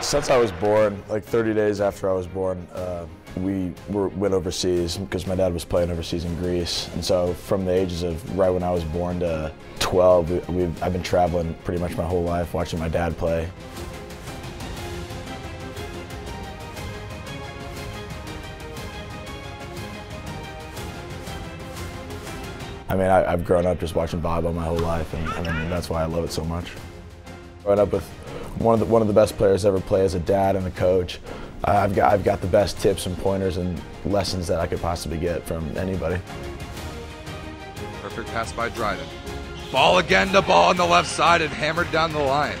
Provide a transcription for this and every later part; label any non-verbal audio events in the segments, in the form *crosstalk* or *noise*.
Since I was born, like 30 days after I was born, uh, we were, went overseas because my dad was playing overseas in Greece. And so from the ages of right when I was born to 12, we, I've been traveling pretty much my whole life watching my dad play. I mean, I, have grown up just watching volleyball my whole life, and mean, that's why I love it so much. Growing up with one of the, one of the best players ever play as a dad and a coach, uh, I've, got, I've got the best tips and pointers and lessons that I could possibly get from anybody. Perfect pass by Dryden. Ball again, the ball on the left side and hammered down the line.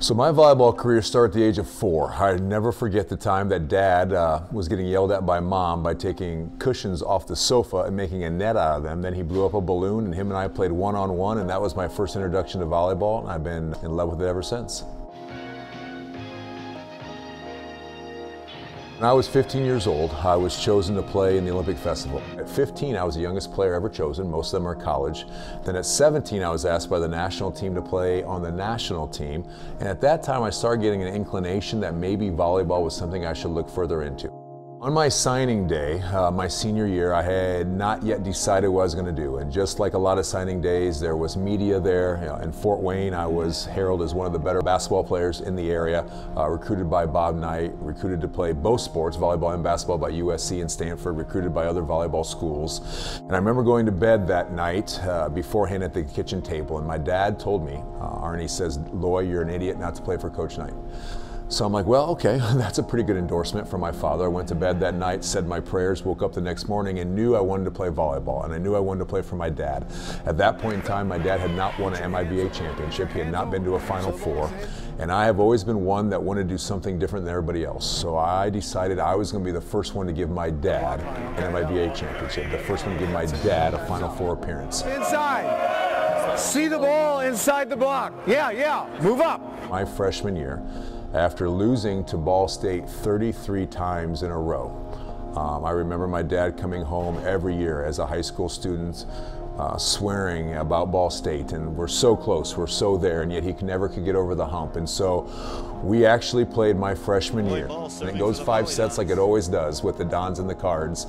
So my volleyball career started at the age of four. I never forget the time that dad uh, was getting yelled at by mom by taking cushions off the sofa and making a net out of them. Then he blew up a balloon and him and I played one-on-one -on -one, and that was my first introduction to volleyball and I've been in love with it ever since. When I was 15 years old, I was chosen to play in the Olympic Festival. At 15, I was the youngest player ever chosen. Most of them are college. Then at 17, I was asked by the national team to play on the national team. And at that time, I started getting an inclination that maybe volleyball was something I should look further into. On my signing day, uh, my senior year, I had not yet decided what I was going to do. And just like a lot of signing days, there was media there. You know, in Fort Wayne, I was heralded as one of the better basketball players in the area, uh, recruited by Bob Knight, recruited to play both sports, volleyball and basketball, by USC and Stanford, recruited by other volleyball schools. And I remember going to bed that night uh, beforehand at the kitchen table, and my dad told me, uh, Arnie says, Lloy, you're an idiot not to play for Coach Knight. So I'm like, well, okay, *laughs* that's a pretty good endorsement from my father. I went to bed that night, said my prayers, woke up the next morning, and knew I wanted to play volleyball, and I knew I wanted to play for my dad. At that point in time, my dad had not won an MIVA championship. He had not been to a Final Four, and I have always been one that wanted to do something different than everybody else. So I decided I was going to be the first one to give my dad an MIVA championship, the first one to give my dad a Final Four appearance. Inside. See the ball inside the block. Yeah, yeah. Move up. My freshman year after losing to Ball State 33 times in a row. Um, I remember my dad coming home every year as a high school student uh, swearing about Ball State, and we're so close, we're so there, and yet he never could get over the hump. And so we actually played my freshman year, and it goes five sets like it always does with the Dons and the Cards.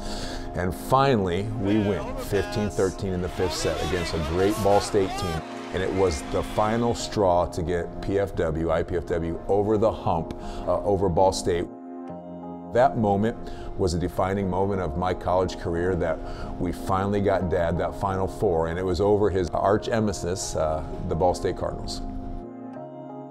And finally, we win 15-13 in the fifth set against a great Ball State team and it was the final straw to get PFW, IPFW over the hump uh, over Ball State. That moment was a defining moment of my college career that we finally got dad that final four and it was over his arch emesis, uh, the Ball State Cardinals.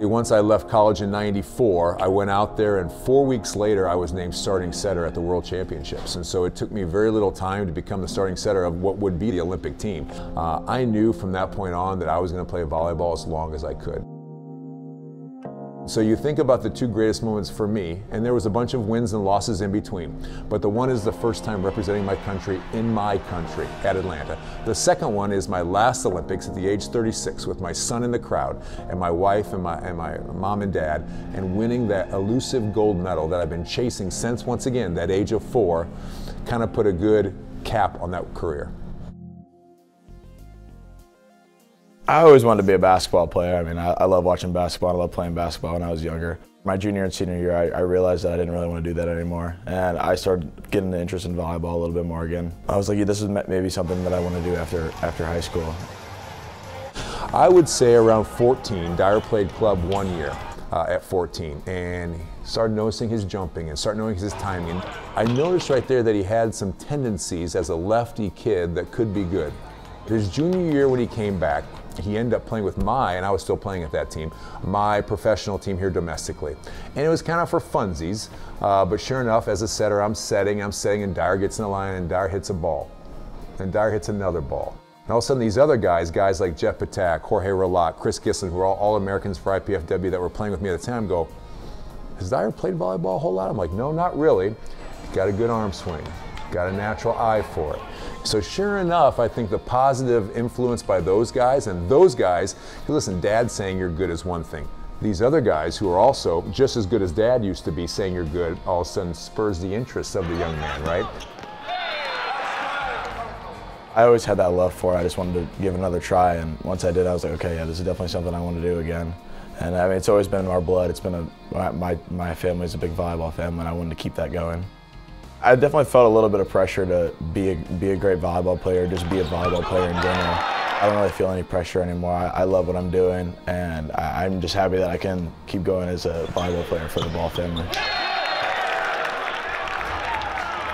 Once I left college in 94, I went out there and four weeks later I was named starting setter at the World Championships. And so it took me very little time to become the starting setter of what would be the Olympic team. Uh, I knew from that point on that I was going to play volleyball as long as I could. So you think about the two greatest moments for me, and there was a bunch of wins and losses in between. But the one is the first time representing my country in my country at Atlanta. The second one is my last Olympics at the age 36 with my son in the crowd and my wife and my, and my mom and dad and winning that elusive gold medal that I've been chasing since, once again, that age of four, kind of put a good cap on that career. I always wanted to be a basketball player. I mean, I, I love watching basketball. I love playing basketball when I was younger. My junior and senior year, I, I, realized that I didn't really want to do that anymore. And I started getting an interest in volleyball a little bit more again. I was like, yeah, this is maybe something that I want to do after, after high school. I would say around 14, Dyer played club one year. Uh, at 14 and started noticing his jumping and started noticing his timing. I noticed right there that he had some tendencies as a lefty kid that could be good. His junior year when he came back, he ended up playing with my, and I was still playing at that team, my professional team here domestically. And it was kind of for funsies, uh, but sure enough, as a setter, I'm setting, I'm setting, and Dyer gets in the line, and Dyer hits a ball. And Dyer hits another ball. And all of a sudden, these other guys, guys like Jeff Patak, Jorge Relat, Chris Gislin, who are all, all Americans for IPFW that were playing with me at the time, go, Has Dyer played volleyball a whole lot? I'm like, No, not really. Got a good arm swing, got a natural eye for it. So sure enough, I think the positive influence by those guys and those guys, listen, dad saying you're good is one thing. These other guys who are also just as good as dad used to be saying you're good, all of a sudden spurs the interest of the young man, right? I always had that love for it. I just wanted to give another try, and once I did, I was like, okay, yeah, this is definitely something I want to do again. And I mean, it's always been in our blood. It's been a my my family's a big volleyball family, and I wanted to keep that going. I definitely felt a little bit of pressure to be a, be a great volleyball player, just be a volleyball player in general. I don't really feel any pressure anymore. I, I love what I'm doing, and I, I'm just happy that I can keep going as a volleyball player for the Ball family.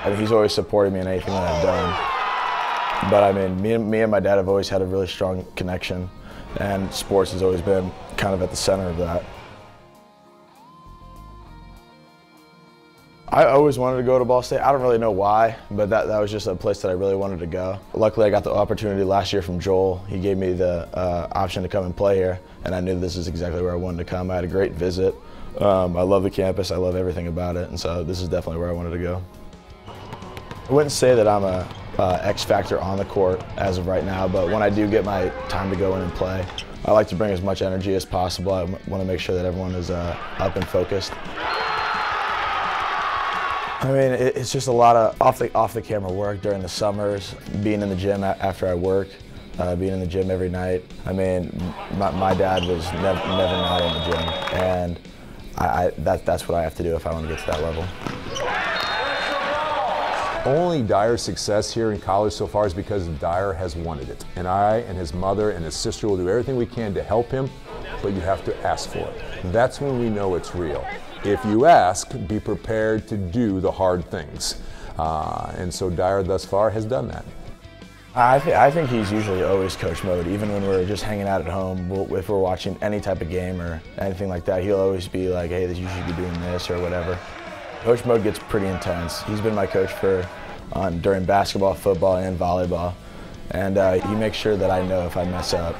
I mean, he's always supported me in anything that I've done. But I mean, me me and my dad have always had a really strong connection, and sports has always been kind of at the center of that. I always wanted to go to Ball State. I don't really know why, but that, that was just a place that I really wanted to go. Luckily, I got the opportunity last year from Joel. He gave me the uh, option to come and play here, and I knew this is exactly where I wanted to come. I had a great visit. Um, I love the campus. I love everything about it, and so this is definitely where I wanted to go. I wouldn't say that I'm a uh, X factor on the court as of right now, but when I do get my time to go in and play, I like to bring as much energy as possible. I want to make sure that everyone is uh, up and focused. I mean, it's just a lot of off the off the camera work during the summers, being in the gym after I work, uh, being in the gym every night. I mean, my, my dad was never, never not in the gym, and I, I, that, that's what I have to do if I want to get to that level. Only Dyer's success here in college so far is because Dyer has wanted it. And I and his mother and his sister will do everything we can to help him, but you have to ask for it. That's when we know it's real. If you ask, be prepared to do the hard things. Uh, and so Dyer thus far has done that. I, th I, think he's usually always coach mode, even when we're just hanging out at home. We'll, if we're watching any type of game or anything like that, he'll always be like, hey, you should be doing this or whatever. Coach mode gets pretty intense. He's been my coach for um, during basketball, football, and volleyball, and uh, he makes sure that I know if I mess up.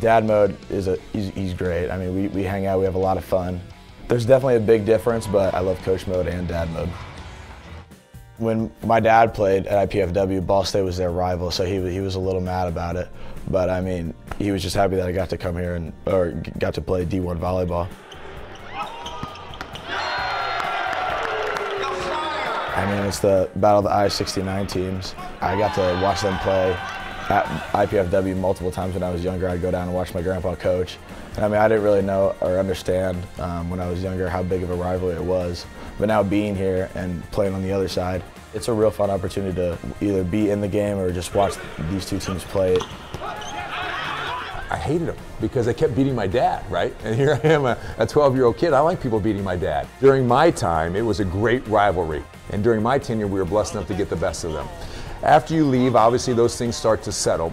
Dad mode is a he's, he's great. I mean, we, we hang out, we have a lot of fun. There's definitely a big difference, but I love coach mode and dad mode. When my dad played at IPFW, Ball State was their rival, so he, he was a little mad about it. But I mean, he was just happy that I got to come here and or got to play D1 volleyball. I mean, it's the battle of the I-69 teams. I got to watch them play at IPFW multiple times when I was younger. I'd go down and watch my grandpa coach. And I mean, I didn't really know or understand um, when I was younger how big of a rivalry it was. But now being here and playing on the other side, it's a real fun opportunity to either be in the game or just watch these two teams play. I hated them because they kept beating my dad, right? *laughs* And here I am, a 12 year old kid. I like people beating my dad. During my time, it was a great rivalry. And during my tenure, we were blessed enough to get the best of them. After you leave, obviously those things start to settle.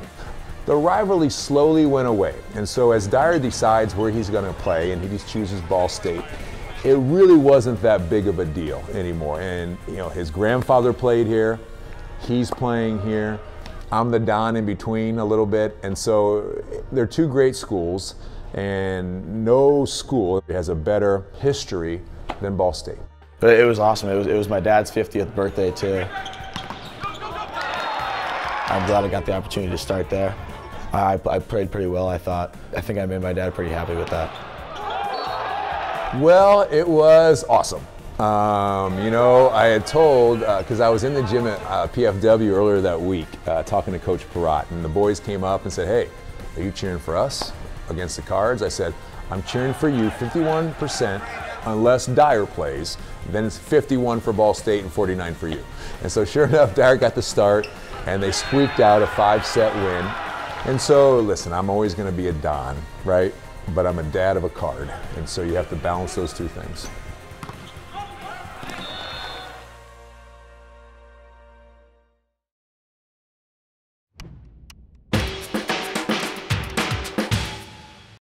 The rivalry slowly went away. And so as Dyer decides where he's going to play and he just chooses Ball State, it really wasn't that big of a deal anymore. And you know, his grandfather played here, he's playing here. I'm the Don in between a little bit. And so they're two great schools, and no school has a better history than Ball State. But it was awesome. It was, it was my dad's 50th birthday, too. I'm glad I got the opportunity to start there. I, I played pretty well, I thought. I think I made my dad pretty happy with that. Well, it was awesome. Um, you know, I had told, because uh, I was in the gym at uh, PFW earlier that week uh, talking to Coach Perrotte, and the boys came up and said, Hey, are you cheering for us against the Cards? I said, I'm cheering for you 51% unless Dyer plays. Then it's 51 for Ball State and 49 for you. And so, sure *laughs* enough, Dyer got the start, and they squeaked out a five set win. And so, listen, I'm always going to be a Don, right? But I'm a dad of a card. And so you have to balance those two things.